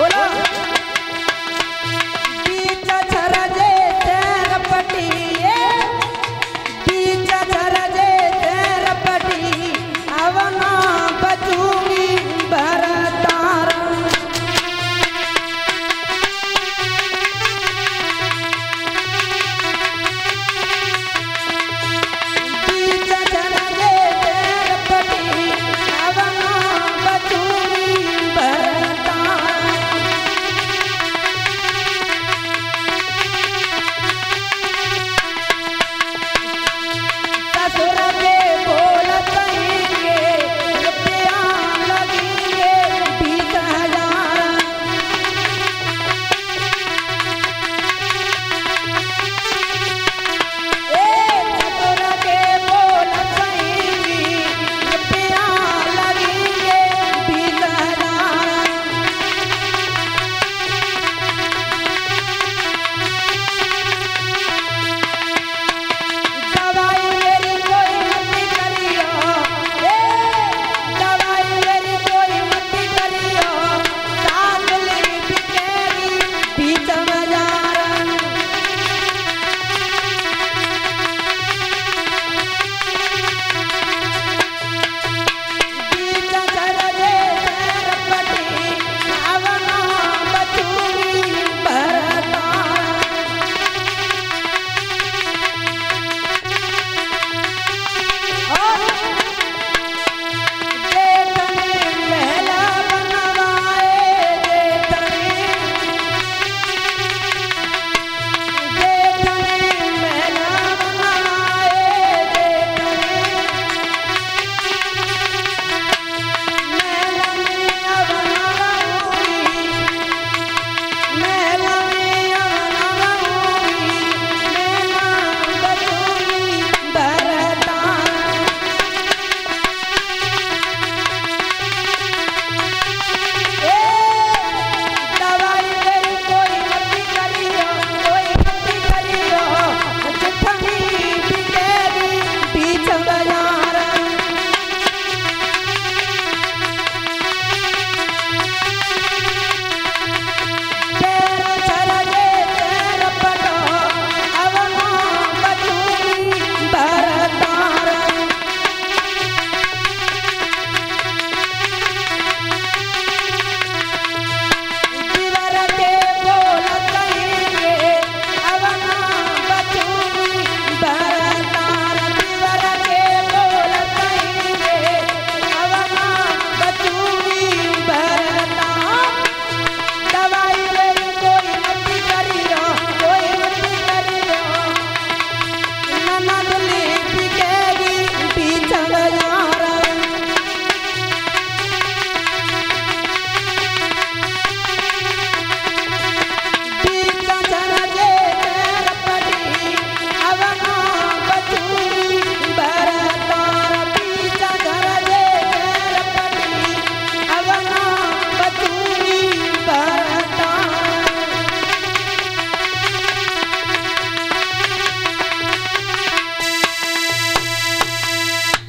बोलो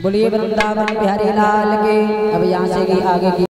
बोलिए वृंदावन बिहारी लाल के। अब यहाँ से आगे की